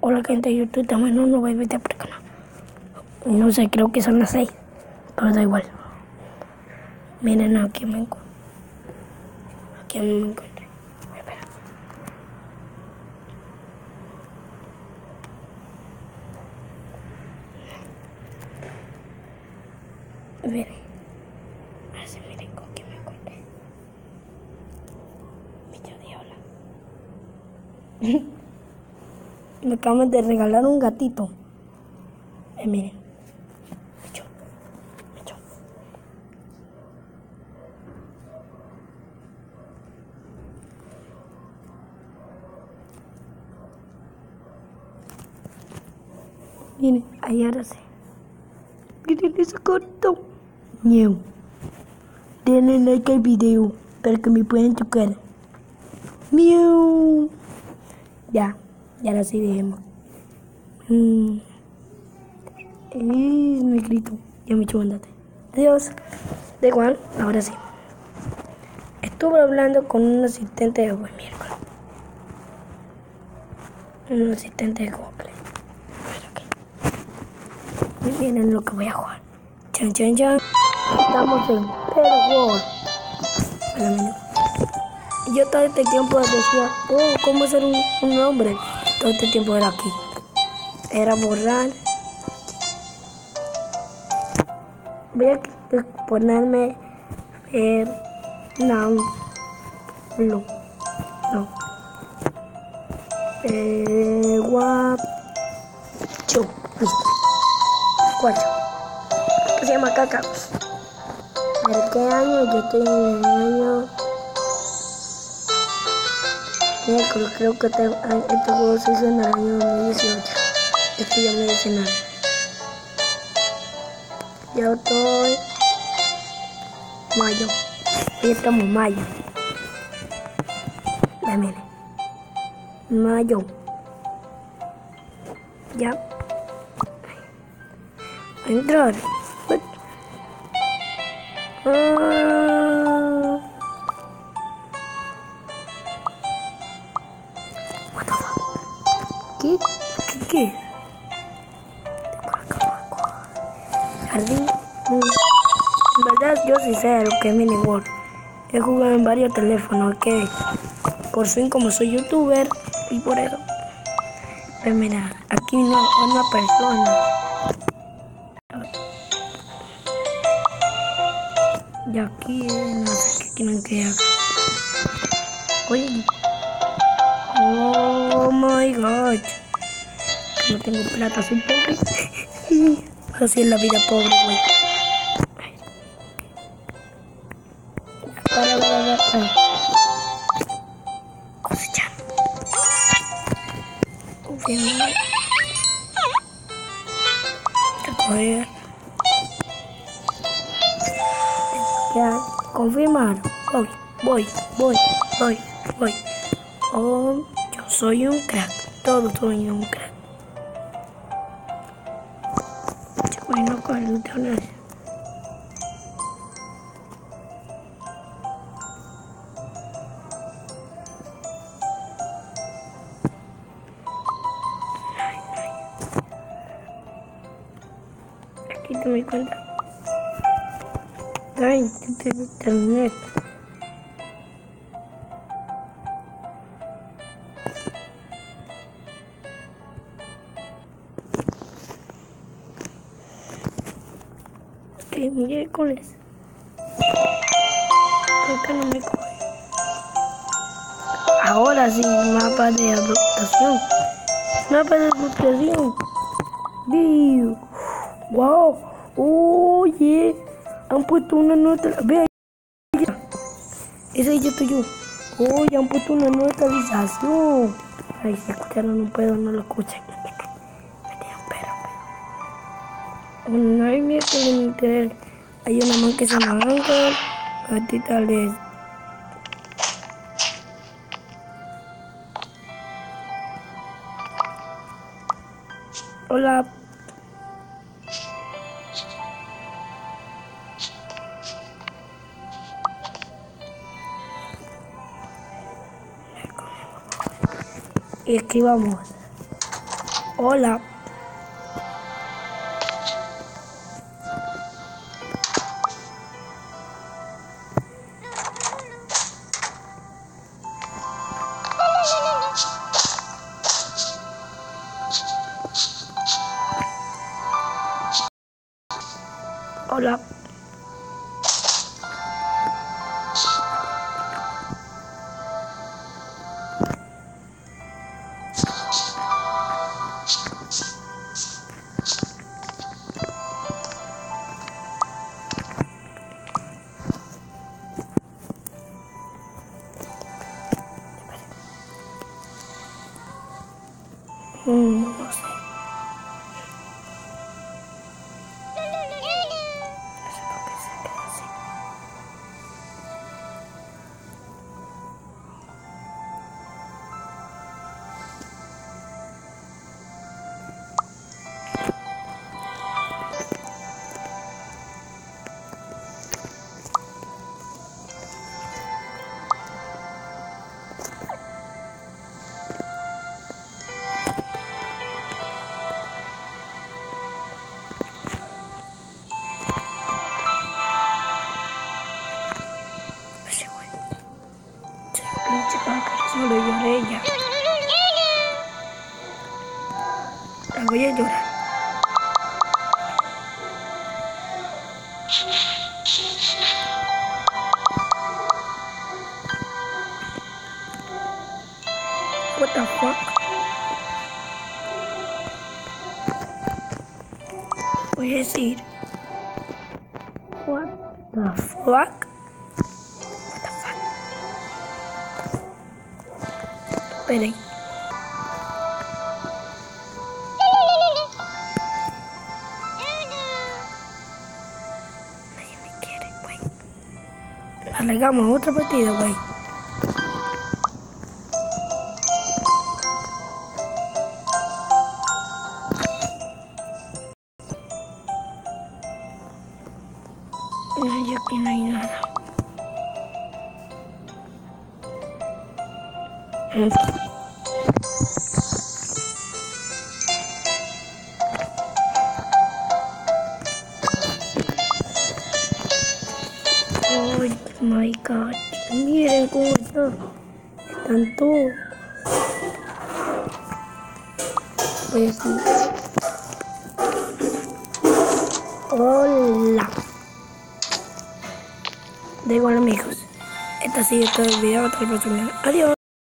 Hola gente de YouTube, estamos en un nuevo video por canal. No sé, creo que son las 6, pero da igual. Miren aquí me encuentro. Aquí me encuentro. Espera. Miren. Así miren con quién me encuentro. Bicho diabla. Me acaban de regalar un gatito. Eh, miren. Miren, ahí ahora sí. Miren ese gato. Miau. Denle like al video para que me puedan tocar. Miau. Ya, ya ahora sí dejemos. Mm. Eh, me grito. Ya me echo andate. Adiós. De igual, ahora sí. Estuve hablando con un asistente de Google miércoles. Un asistente de Google. Y miren lo que voy a jugar. Chan, chan, chan. Estamos en. Y yo todo este tiempo decía, oh, ¿cómo ser un, un hombre? Todo este tiempo era aquí. Era borrar. Voy a ponerme eh, no, no, no. Eh, guacho. Guacho. ¿Qué se llama caca? ¿De qué año? Yo estoy en el año... Creo que este, este juego se hizo en el año 2018. Este ya me dice nada. Yo estoy... Mayo. Hoy estamos mayo. Ya miren. Mayo. Ya. Entrar. Ah. ¿Qué? ¿Qué? ¿Qué? Jardín. Mm. En verdad, yo sí sé lo que es Mini World. He jugado en varios teléfonos, que por fin como soy youtuber y por eso. Pues mira, aquí no una persona. Y aquí no sé qué quieren que haga. Oye. Oh No tengo plata, soy pobre. Así es la vida pobre, güey. Para, para, para. Ya, confirmar. Voy, voy, voy, voy, voy. Oh, yo soy un crack. Todo soy un crack. Bueno, con el internet. Aquí te me cuenta. Ay, te internet. Que miércoles. Ahora sí, mapa de adoptación. Mapa de adoptación. Dios. Wow. Oye. Han puesto una nota. Ve ahí. Ese ya estoy yo. Oye, han puesto una nueva actualización. Ay, si escucharon un pedo, no lo escuchen. Miedo en internet. Hay una man que se llama Anchor. Gatita les. Hola. Y escribamos Hola. Hola. Mm, no 거예요, 저랑. What the fuck? Where is it? What the fuck? What the fuck? Wait, Alargamos otra partida, güey. Ay, Está. Están todos. Voy a. Hola. Da igual amigos. Este ha sido todo el video. Hasta el próximo. Adiós.